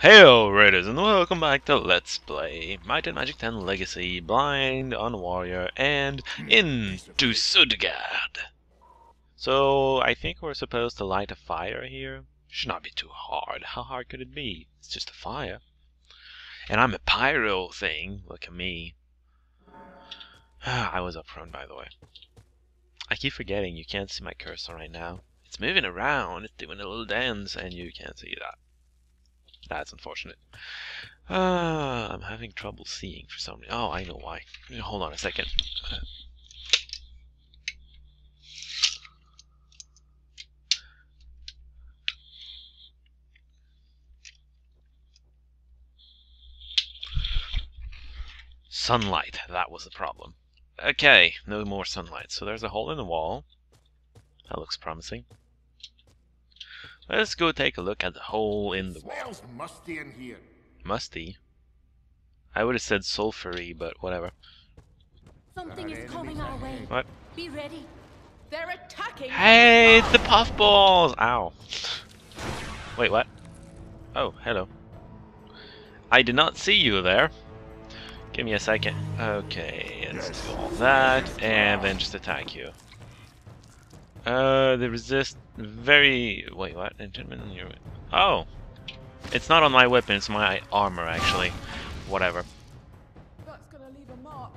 Hail Raiders and welcome back to Let's Play Might and Magic 10 Legacy Blind on Warrior and hmm. into Sudgerd. So I think we're supposed to light a fire here. Should not be too hard. How hard could it be? It's just a fire. And I'm a pyro thing. Look at me. I was up front by the way. I keep forgetting you can't see my cursor right now. It's moving around, it's doing a little dance, and you can't see that. That's unfortunate. Uh, I'm having trouble seeing for some reason. Oh, I know why. Hold on a second. Sunlight, that was the problem. Okay, no more sunlight. So there's a hole in the wall. That looks promising. Let's go take a look at the hole in the wall. Smells musty in here. Musty. I would have said sulfury, but whatever. Something is coming our way. What? Be ready. They're attacking. Hey, it's the puffballs! Ow. Wait, what? Oh, hello. I did not see you there. Give me a second. Okay, let's do all that, and then just attack you. Uh, the resist very. Wait, what? Enchantment. Your... Oh, it's not on my weapon. It's my armor, actually. Whatever. That's gonna leave a mark.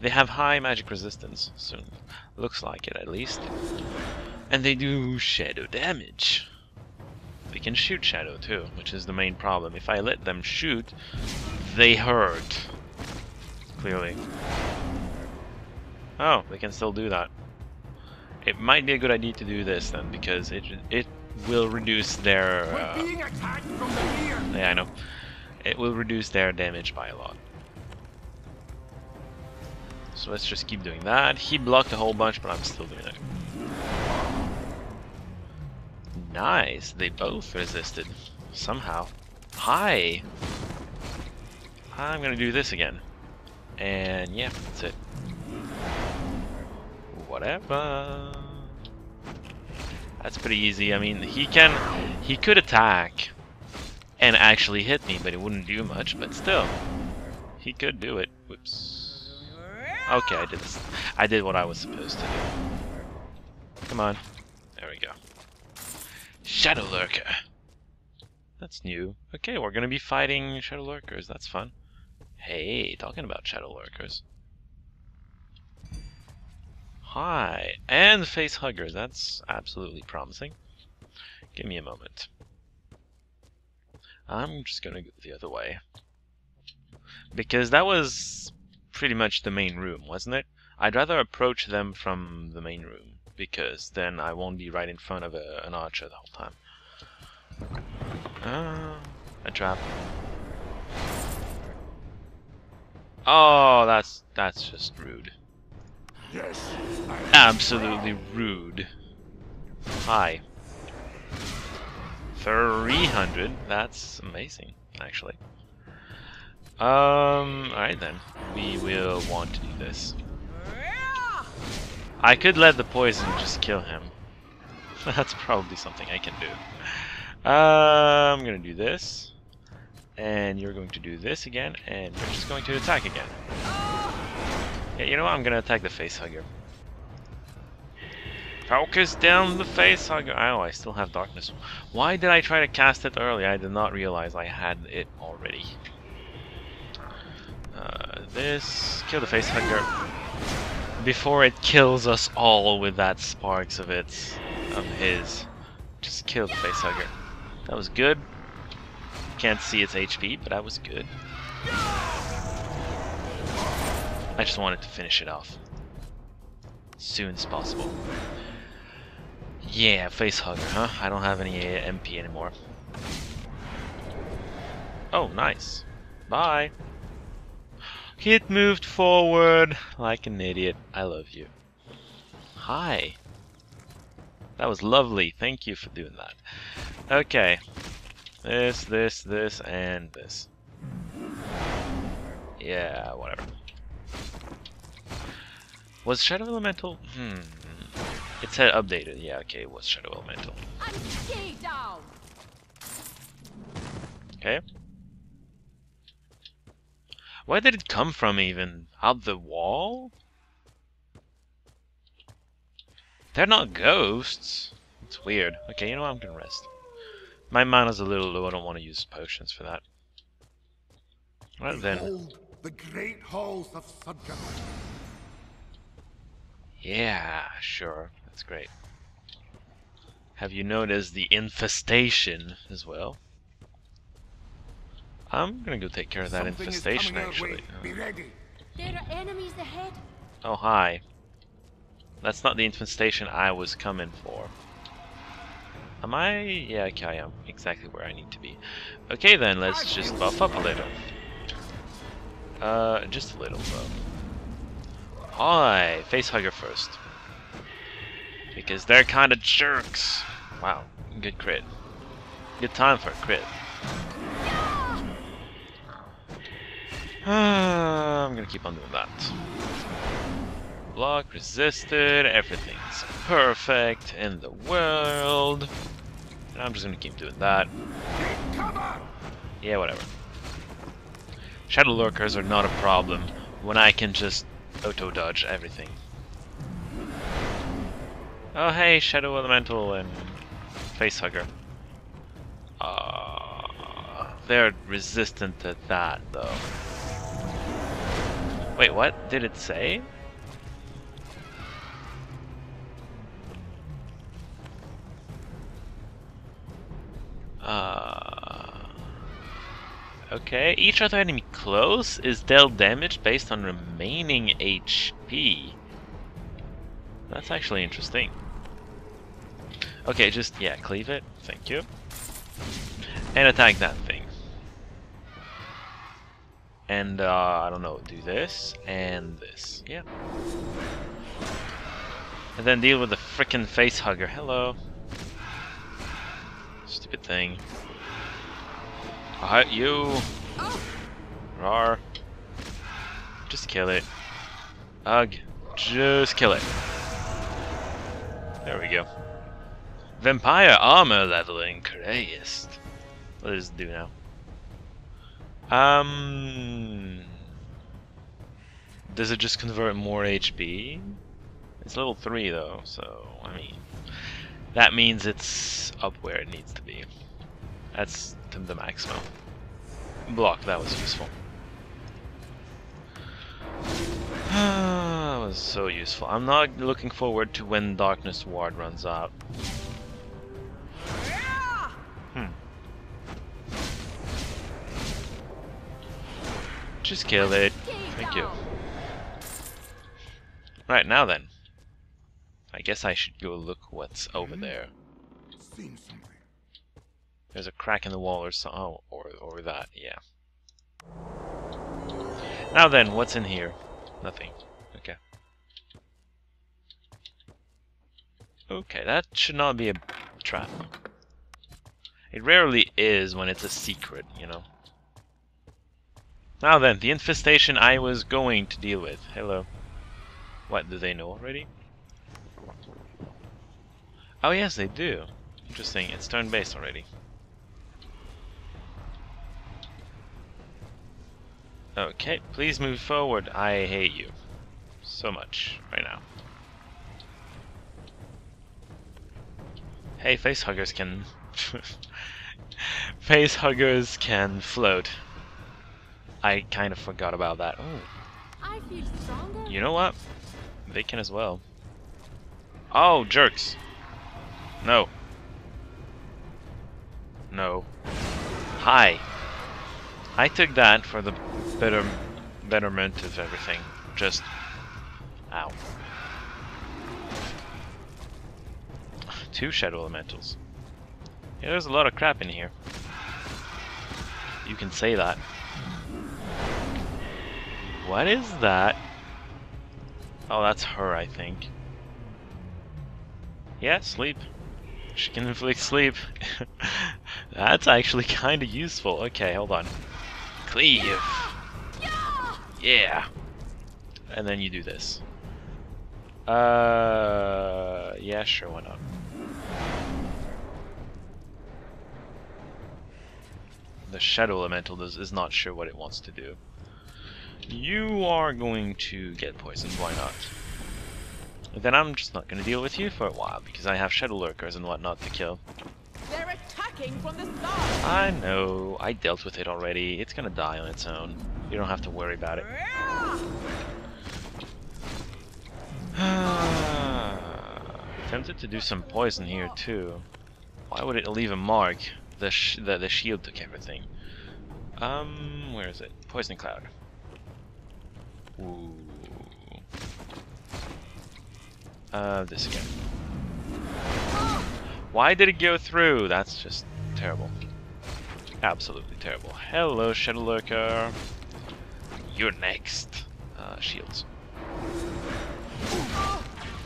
They have high magic resistance. So looks like it, at least. And they do shadow damage. They can shoot shadow too, which is the main problem. If I let them shoot, they hurt. Clearly. Oh, they can still do that. It might be a good idea to do this then, because it it will reduce their. Uh, being attacked from the yeah, I know. It will reduce their damage by a lot. So let's just keep doing that. He blocked a whole bunch, but I'm still doing it. Nice. They both resisted. Somehow. Hi! I'm gonna do this again. And yeah, that's it. Whatever. That's pretty easy. I mean, he can... He could attack and actually hit me, but it wouldn't do much, but still. He could do it. Whoops. Okay, I did this. I did what I was supposed to do. Come on. There we go. Shadow Lurker. That's new. Okay, we're gonna be fighting Shadow Lurkers. That's fun. Hey, talking about Shadow Lurkers. Hi. And Face Huggers. That's absolutely promising. Give me a moment. I'm just gonna go the other way. Because that was pretty much the main room, wasn't it? I'd rather approach them from the main room, because then I won't be right in front of a, an archer the whole time. Ah, a trap. Oh, that's that's just rude. Yes. Absolutely rude. Hi. 300. That's amazing, actually. Um, alright then. We will want to do this. I could let the poison just kill him. That's probably something I can do. Uh, I'm gonna do this. And you're going to do this again, and you're just going to attack again. Yeah, you know what? I'm gonna attack the face hugger. Focus down the face hugger. Oh, I still have darkness. Why did I try to cast it early? I did not realize I had it already. Uh, this kill the face hugger before it kills us all with that sparks of it of his. Just kill the face hugger. That was good. Can't see its HP, but that was good. I just wanted to finish it off. Soon as possible. Yeah, face hugger, huh? I don't have any MP anymore. Oh, nice. Bye. It moved forward like an idiot. I love you. Hi. That was lovely. Thank you for doing that. Okay. This, this, this, and this. Yeah, whatever. Was Shadow Elemental? Hmm. It said updated. Yeah, okay, it was Shadow Elemental. And stay down. Okay. Where did it come from even? Out the wall? They're not ghosts. It's weird. Okay, you know what? I'm gonna rest. My mana's a little low. I don't want to use potions for that. Right then. Behold the great halls of Sudgam. Yeah, sure. That's great. Have you noticed the infestation as well? I'm gonna go take care of that Something infestation actually. way. Be ready. There are enemies ahead. Oh, hi. That's not the infestation I was coming for. Am I? Yeah, okay, I am. Exactly where I need to be. Okay then, let's just buff up a little. Uh, just a little though. Hi, facehugger first. Because they're kind of jerks. Wow, good crit. Good time for a crit. I'm gonna keep on doing that. Block, resisted, everything's perfect in the world. And I'm just gonna keep doing that. Yeah, whatever. Shadow lurkers are not a problem when I can just auto dodge everything. Oh hey, Shadow Elemental and Facehugger. Uh, they're resistant to that though. Wait, what did it say? Uh, okay, each other enemy close is dealt damage based on remaining HP. That's actually interesting. Okay, just, yeah, cleave it. Thank you. And attack that thing. And, uh, I don't know, do this and this. Yeah. And then deal with the frickin' face hugger. Hello. Stupid thing. I'll hurt you. Rar. Just kill it. Ugh. Just kill it. There we go. Vampire armor leveling. Greatest. What does it do now? Um. Does it just convert more HP? It's level 3 though, so, I mean. That means it's up where it needs to be. That's the, the maximum. Block, that was useful. that was so useful. I'm not looking forward to when Darkness Ward runs out. Hmm. Just kill it. Thank you. Right, now then. I guess I should go look what's over there. There's a crack in the wall or so. Oh, or, or that, yeah. Now then, what's in here? Nothing. Okay. Okay, that should not be a trap. It rarely is when it's a secret, you know. Now then, the infestation I was going to deal with. Hello. What, do they know already? Oh yes, they do. Interesting, it's turn-based already. Okay, please move forward. I hate you. So much right now. Hey, face huggers can... face huggers can float. I kind of forgot about that. Oh, I feel stronger. you know what? They can as well. Oh, jerks. No. No. Hi. I took that for the better betterment of everything. Just ow. Two shadow elementals. Yeah, there's a lot of crap in here. You can say that. What is that? Oh, that's her, I think. Yeah, sleep. She can inflict sleep. that's actually kind of useful. Okay, hold on. Cleave. Yeah. And then you do this. Uh, yeah, sure, why not? the Shadow Elemental is, is not sure what it wants to do. You are going to get poisoned, why not? Then I'm just not going to deal with you for a while, because I have Shadow Lurkers and whatnot to kill. I know, I dealt with it already. It's to die on its own. You don't have to worry about it. Tempted to do some poison here too. Why would it leave a mark? The the, the shield took everything. Um, where is it? Poison cloud. Ooh. Uh, this again. Why did it go through? That's just terrible. Absolutely terrible. Hello, Shadow Lurker. You're next. Uh, shields.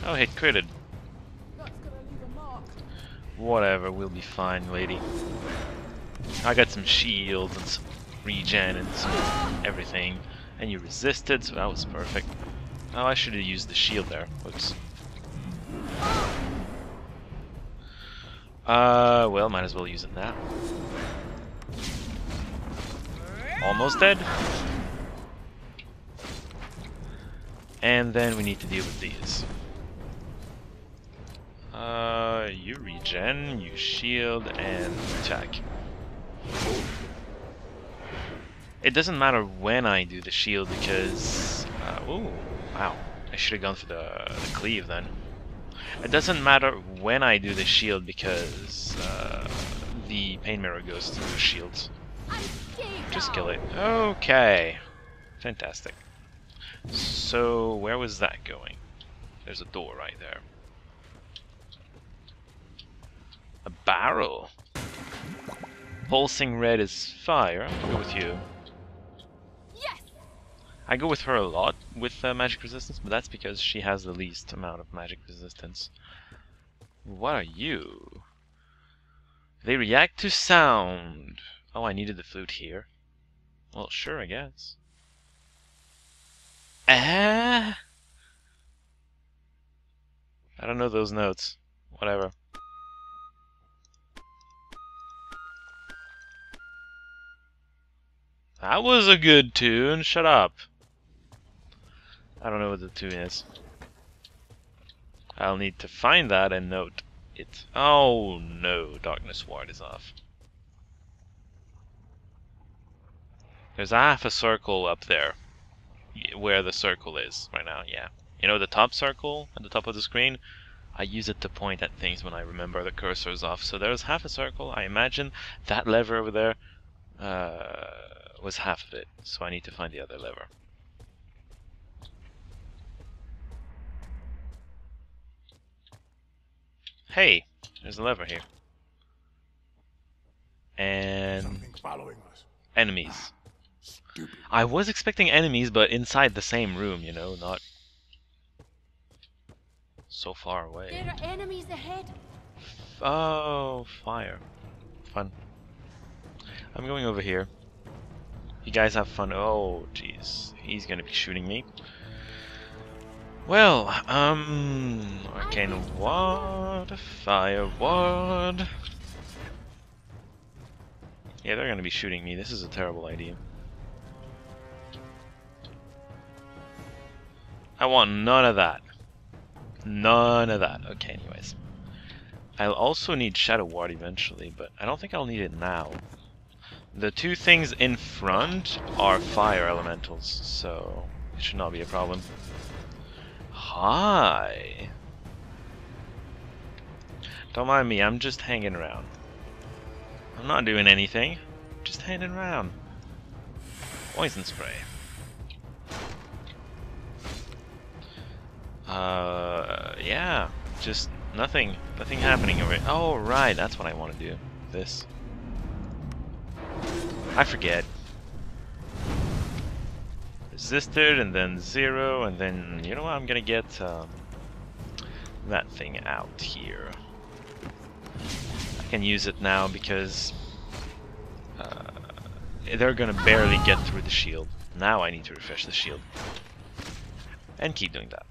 Oh, hit critted. Whatever, we'll be fine, lady. I got some shields and some regen and some everything. And you resisted, so that was perfect. Oh, I should have used the shield there. Whoops. Uh, well, might as well use it now. Almost dead. And then we need to deal with these. Uh, you regen, you shield, and attack. It doesn't matter when I do the shield because... Uh, ooh, wow. I should have gone for the, the cleave then. It doesn't matter when I do the shield because uh, the pain mirror goes through the shields. Just kill it. Okay. Fantastic. So, where was that going? There's a door right there. A barrel. Pulsing red is fire. I'll go with you. I go with her a lot with uh, magic resistance, but that's because she has the least amount of magic resistance. What are you? They react to sound. Oh, I needed the flute here. Well, sure, I guess. Ah! I don't know those notes. Whatever. That was a good tune. Shut up. I don't know what the two is. I'll need to find that and note it. Oh no, Darkness Ward is off. There's half a circle up there. Where the circle is right now, yeah. You know the top circle at the top of the screen? I use it to point at things when I remember the cursor is off. So there's half a circle. I imagine that lever over there uh, was half of it. So I need to find the other lever. Hey, there's a lever here. And Something's following us. enemies. Ah, stupid. I was expecting enemies, but inside the same room, you know, not so far away. There are enemies ahead. Oh, fire. Fun. I'm going over here. You guys have fun. Oh, jeez. He's gonna be shooting me. Well, um... Arcane Ward, Fire Ward... Yeah, they're gonna be shooting me. This is a terrible idea. I want none of that. None of that. Okay, anyways. I'll also need Shadow Ward eventually, but I don't think I'll need it now. The two things in front are fire elementals, so it should not be a problem. Hi! Don't mind me, I'm just hanging around. I'm not doing anything, just hanging around. Poison spray. Uh, yeah, just nothing, nothing happening over it. Oh, right, that's what I want to do. This. I forget. Resisted, and then zero, and then, you know what, I'm gonna get, um, that thing out here. I can use it now because uh, they're gonna barely get through the shield. Now I need to refresh the shield. And keep doing that.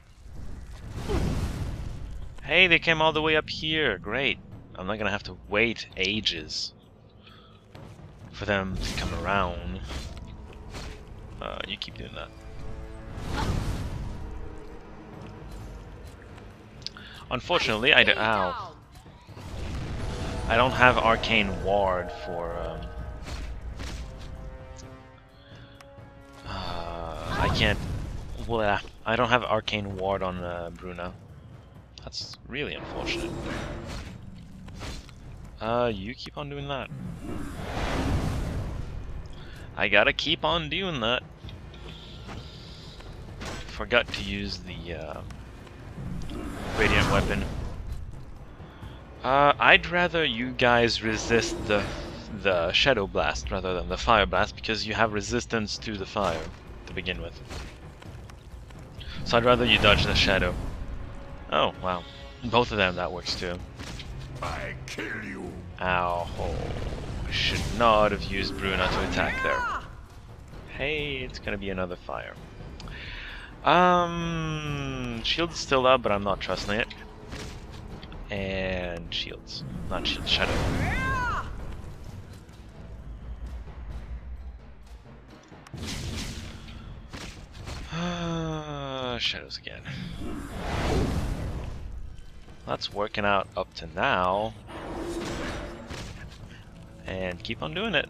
Hey, they came all the way up here. Great. I'm not gonna have to wait ages for them to come around. Uh, you keep doing that. Unfortunately, I don't. Ow. I don't have arcane ward for. Um, uh, I can't. Well, I don't have arcane ward on uh, Bruna. That's really unfortunate. Uh, you keep on doing that. I gotta keep on doing that. Forgot to use the uh, radiant weapon. Uh, I'd rather you guys resist the the shadow blast rather than the fire blast because you have resistance to the fire to begin with. So I'd rather you dodge the shadow. Oh, wow. Both of them, that works too. I kill you. Ow. Should not have used Bruna to attack there. Hey, it's gonna be another fire. Um, shield's still up, but I'm not trusting it. And shields, not shield, shadow. Shadows again. That's working out up to now. And keep on doing it.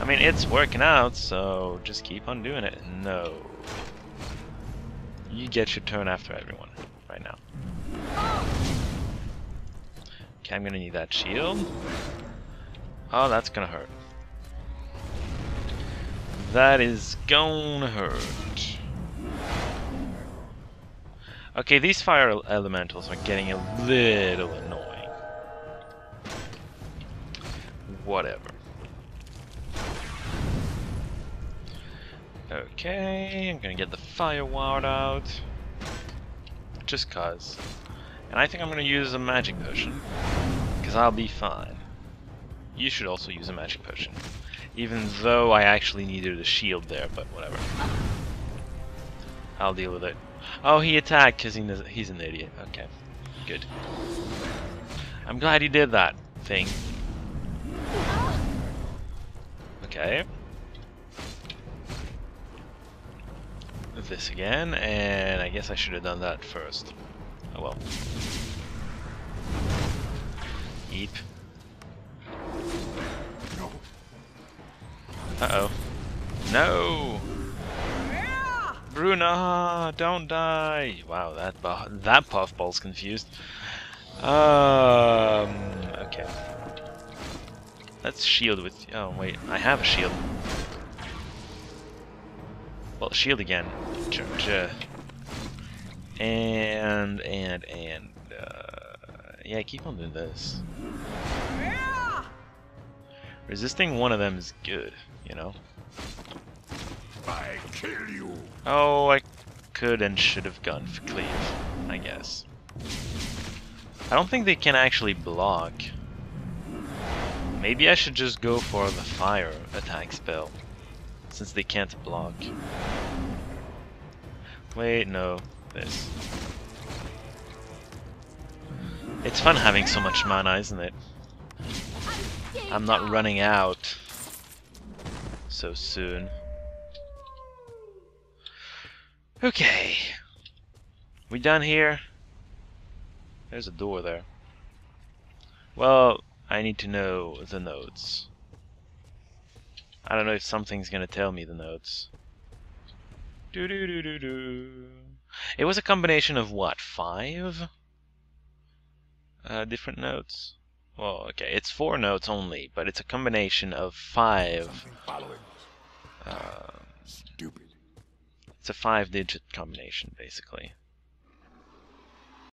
I mean, it's working out, so just keep on doing it. No. You get your turn after everyone, right now. Okay, I'm gonna need that shield. Oh, that's gonna hurt. That is gonna hurt. Okay, these fire elementals are getting a little annoying. Whatever. Okay, I'm gonna get the fire ward out. Just cause. And I think I'm gonna use a magic potion. Because I'll be fine. You should also use a magic potion. Even though I actually needed a shield there, but whatever. I'll deal with it. Oh, he attacked because he he's an idiot. Okay, good. I'm glad he did that thing. Okay. This again, and I guess I should have done that first. Oh well. Eep. Uh-oh. No! Bruna, don't die! Wow, that that puffball's confused. Um, okay. Let's shield with. Oh wait, I have a shield. Well, shield again. And and and uh, yeah, keep on doing this. Resisting one of them is good, you know. I kill you. Oh, I could and should have gone for cleave, I guess. I don't think they can actually block. Maybe I should just go for the fire attack spell, since they can't block. Wait, no, this. It's fun having so much mana, isn't it? I'm not running out so soon. Okay. We done here? There's a door there. Well, I need to know the notes. I don't know if something's gonna tell me the notes. Do do do do do. It was a combination of what? Five? Uh, different notes. Well, okay, it's four notes only, but it's a combination of five. Following. Uh, Stupid. it's a five-digit combination, basically.